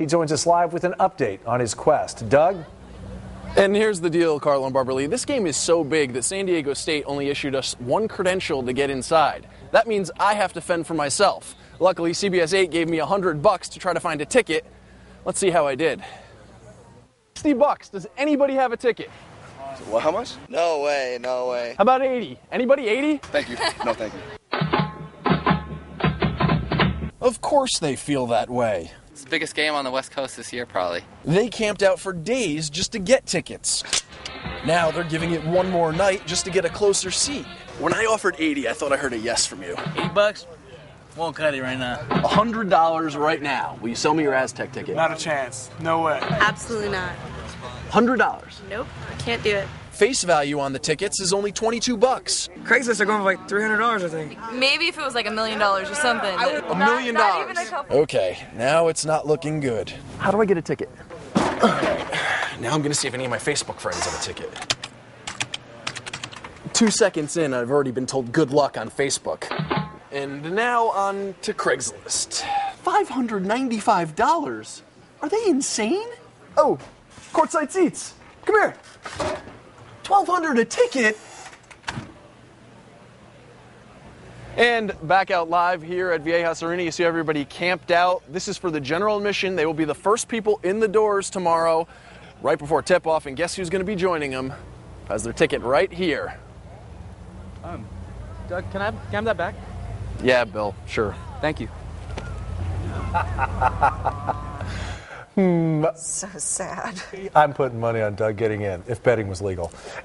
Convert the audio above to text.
He joins us live with an update on his quest. Doug? And here's the deal, Carlo and Barbara Lee. This game is so big that San Diego State only issued us one credential to get inside. That means I have to fend for myself. Luckily, CBS 8 gave me a hundred bucks to try to find a ticket. Let's see how I did. 60 bucks. Does anybody have a ticket? Well, how much? No way, no way. How about 80? Anybody 80? Thank you. No, thank you. Of course they feel that way. It's the biggest game on the West Coast this year, probably. They camped out for days just to get tickets. Now they're giving it one more night just to get a closer seat. When I offered 80, I thought I heard a yes from you. Eight bucks? Won't cut it right now. $100 right now. Will you sell me your Aztec ticket? Not a chance. No way. Absolutely not. $100. Nope, can't do it. Face value on the tickets is only 22 bucks. Craigslist are going for like $300, I think. Maybe if it was like a million dollars or something. A million dollars. Okay, now it's not looking good. How do I get a ticket? Now I'm gonna see if any of my Facebook friends have a ticket. Two seconds in, I've already been told good luck on Facebook. And now on to Craigslist. $595? Are they insane? Oh, courtside seats. Come here. 1200 a ticket? And back out live here at Viejas Arena, you see everybody camped out. This is for the general admission. They will be the first people in the doors tomorrow, right before tip off. And guess who's going to be joining them? Has their ticket right here. Um, Doug, can I have, can I have that back? Yeah, Bill, sure. Thank you. Hmm. So sad. I'm putting money on Doug getting in if betting was legal.